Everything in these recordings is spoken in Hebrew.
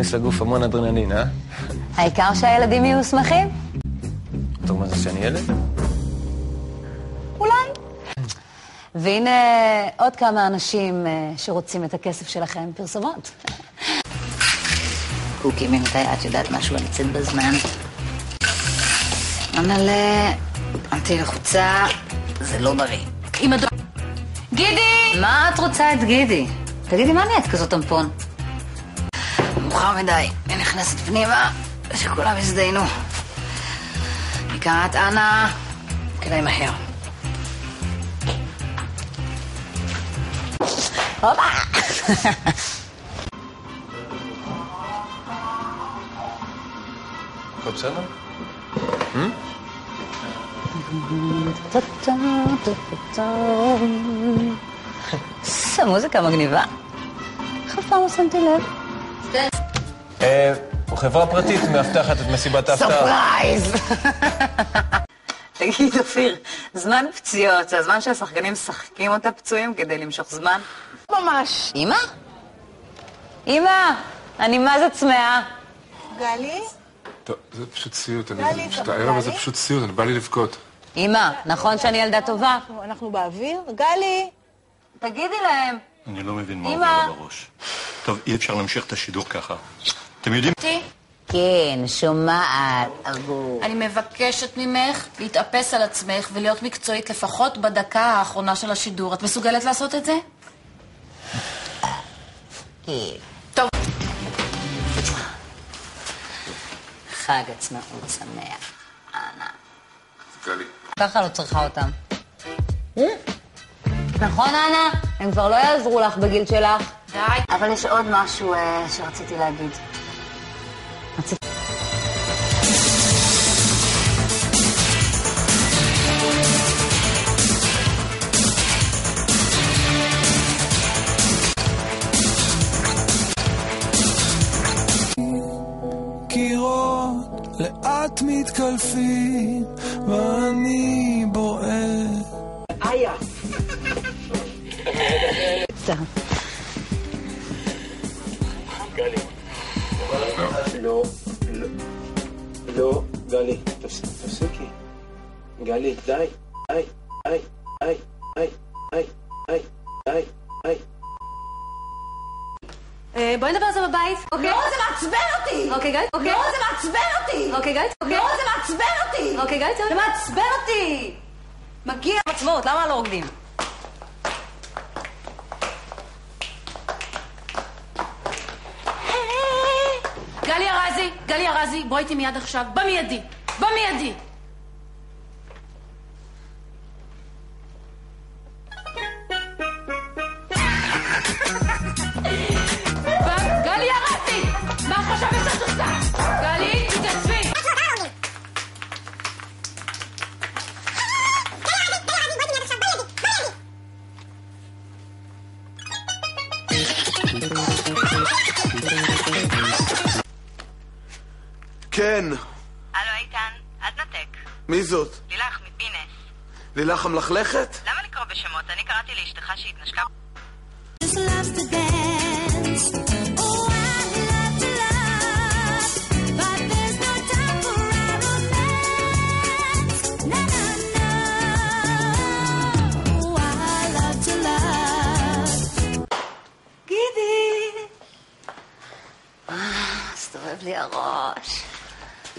מכניס לגוף המון אדרנלין, אה? העיקר שהילדים יהיו שמחים? אתה אומר שאני ילד? אולי. והנה עוד כמה אנשים אה, שרוצים את הכסף שלכם, פרסומות. קוקי, ממתי את יודעת משהו ונצאת בזמן? אבל אה, אמרתי לחוצה, זה לא בריא. עם. גידי! מה את רוצה את גידי? תגידי, מה נהיית כזאת טמפון? מאוחר מדי, היא נכנסת פנימה, שכולם יזדיינו. לקראת אנה, כדאי מהר. הופה! הכל בסדר? איזה מוזיקה מגניבה. איך אף פעם לא שמתי לב? אה, חברה פרטית מאבטחת את מסיבת ההפתעה. Surprise! תגיד, אופיר, זמן פציעות זה הזמן שהשחקנים משחקים אותה פצועים כדי למשוך זמן? ממש. אמא? אמא, אני מה זה צמאה. גלי? טוב, זה פשוט סיוט, אני פשוט, הערב הזה? פשוט סיוט, אני בא לי לבכות. אמא, נכון שאני ילדה טובה? אנחנו- באוויר? גלי? תגידי להם. אני לא מבין מה. עובר לה בראש. טוב, אי אפשר להמשיך את השידור ככה. אתם יודעים... כן, שומעת, אגור. אני מבקשת ממך להתאפס על עצמך ולהיות מקצועית לפחות בדקה האחרונה של השידור. את מסוגלת לעשות את זה? כן. טוב. חג עצמאות שמח. אנא. ככה לא צריכה אותם. נכון, אנה? הם כבר לא יעזרו לך בגיל שלך. די. אבל יש עוד משהו אה, שרציתי להגיד. לאט מתקלפים, ואני בועט. איה. סתם. לא, גלי, תפס- תפסיקי. גלי, די, די, די, די, די, די, די, די, די. אה, בואי נדבר על זה בבית, אוקיי? לא, זה מעצבן אותי! אוקיי, גיא? אוקיי? לא, זה מעצבן אותי! אוקיי, גיא? אוקיי? לא, זה מעצבן אותי! אוקיי, גיא? זה מעצבן אותי! מגיע עצמאות, למה לא רוקדים? גליה רזי, בואי איתי מיד עכשיו, במיידי! במיידי! כן, הלו איתן, אל תנתק. מי זאת? לילך מפינס. לילך המלכלכת? למה לקרוא בשמות? אני קראתי לאשתך שהתנשקה...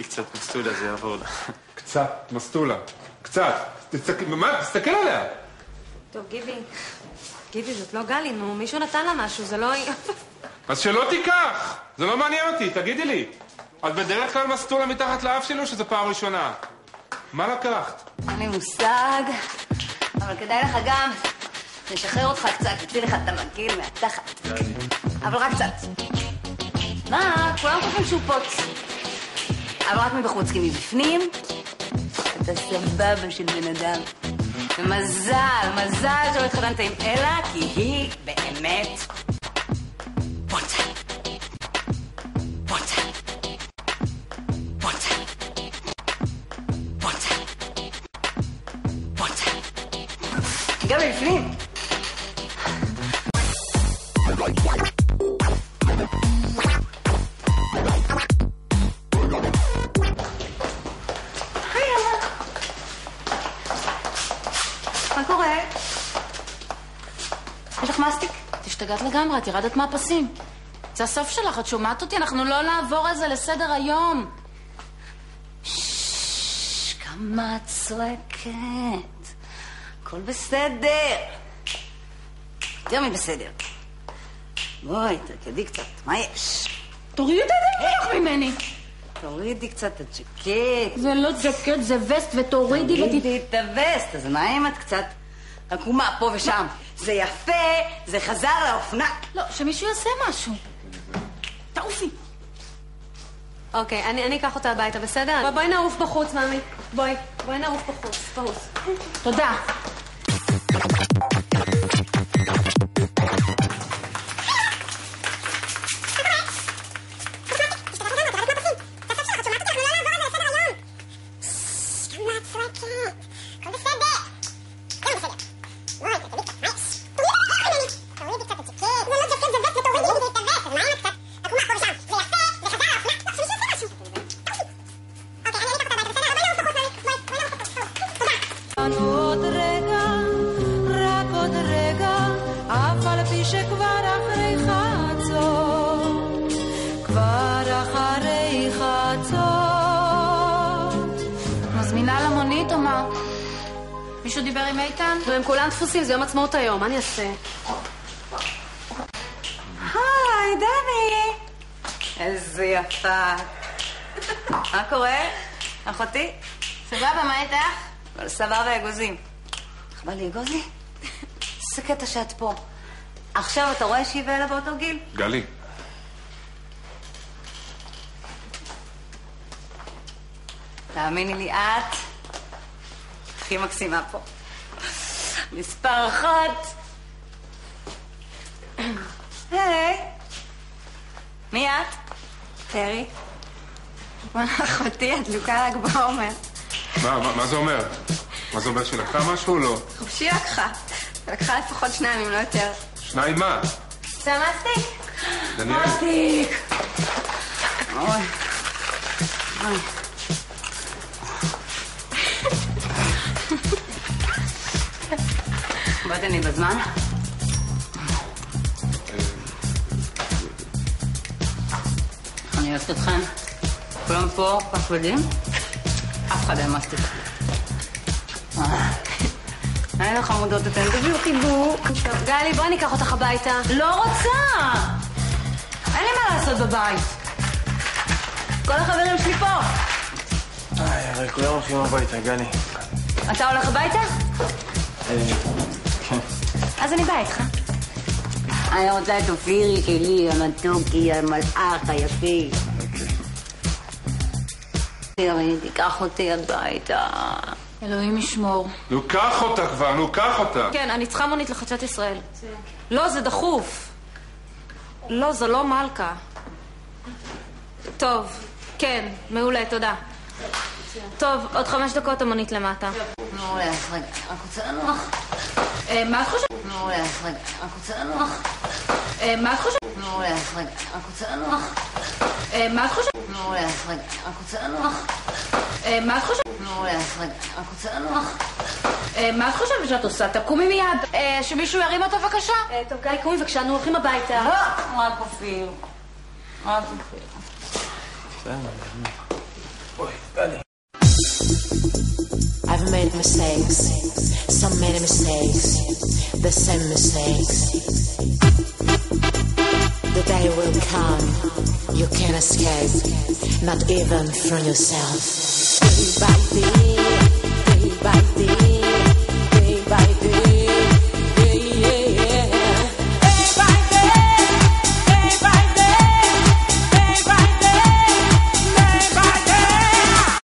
היא קצת מסטולה, זה יעבור לה. קצת, מסטולה. קצת. תסתכל, מה? תסתכל עליה. טוב, גיבי, גיבי, זאת לא גלי, נו, מישהו נתן לה משהו, זה לא... אז שלא תיקח! זה לא מעניין אותי, תגידי לי. את בדרך כלל מסטולה מתחת לאף שלי או שזו פעם ראשונה? מה לקחת? אין לי מושג, אבל כדאי לך גם לשחרר אותך קצת, להוציא לך את המגעיל מהתחת. אבל רק קצת. מה, כולם כולכם שופות. אבל רק מבחוץ, כי מבפנים אתה סבבה של בן אדם. ומזל, מזל שלא התחתנת עם אלה, כי היא באמת... בוטה. גם מבפנים. קורה? יש לך מסטיק? את השתגעת לגמרי, את ירדת מהפסים. זה הסוף שלך, את שומעת אותי? אנחנו לא נעבור על זה לסדר היום. ששש, כמה את צועקת. הכל בסדר. יותר מבסדר. בואי, תרקדי קצת, מה יש? תורידי את הדרך אה! ממני. תורידי קצת את הג'קט. זה לא ג'קט, זה וסט, ותורידי ות... תורידי את הווסט, אז מה אם את קצת עקומה פה ושם? זה יפה, זה חזר לאופנה. לא, שמישהו יעשה משהו. תעופי. אוקיי, אני אני אקח אותה הביתה, בסדר? בוא- בואי נעוף בחוץ, מאמי. בואי, בואי נעוף בחוץ, בחוץ. תודה. או מה? מישהו דיבר עם איתן? הם כולם דפוסים, זה יום עצמאות היום, מה אני אעשה? היי, דני! איזה יפה. מה קורה? אחותי? סבבה, מה איתך? אבל סבבה אגוזים. איך בא לי אגוזי? איזה קטע שאת פה. עכשיו אתה רואה שהיא ואלה באותו גיל? גלי, תאמיני לי, את הכי מקסימה פה. מספר אחת. היי. מי את? טרי. אחותי, את דלוקה ל"ג בעומר. מה, מה, זה אומר? מה זה אומר שלקחה משהו או לא? חופשי לקחה. לקחה לפחות שניים, אם לא יותר. שניים מה? זה מסטיק? דניאל? מסטיק. אוי. אוי. באת אני בזמן? אני אוהבת אתכם. כולם פה פחדים? אף אחד אין מסטיק. אה. היי חמודות, אתן תביאו חיבוק. טוב, גלי, בואי ניקח אותך הביתה. לא רוצה! אין לי מה לעשות בבית. כל החברים שלי פה. איי, הרי כולם הולכים הביתה, גלי. אתה הולך הביתה? אז אני באה איתך. אני רוצה את אופירי שלי, המתוקי, המלאך, היפי. תראי, תיקח אותי הביתה. אלוהים ישמור. נו, קח אותה כבר, נו, קח אותה. כן, אני צריכה מונית לחדשת ישראל. לא, זה דחוף. לא, זו לא מלכה. טוב, כן, מעולה, תודה. טוב, עוד חמש דקות המונית למטה. מעולה, אז רגע, רק רוצה לנוח. אה, מה את חושבת? מעולה, אז רגע, רק רוצה לנוח. אה, מה את חושבת? מעולה, אז רגע, רק רוצה לנוח. אה, מה את חושבת? מעולה, אז רגע, רק רוצה לנוח. אה, מה את חושבת? מעולה, אז רגע, רק רוצה לנוח. אה, מה את חושבת שאת עושה? תקומי מיד. אה, שמישהו ירים אותו בבקשה. טוב, גלי, קומי בבקשה, אנחנו הולכים הביתה. לא, רק אופיר. רק אופיר. אוי. I've made mistakes, so many mistakes, the same mistakes. The day will come, you can't escape, not even from yourself. Day by day, day by day.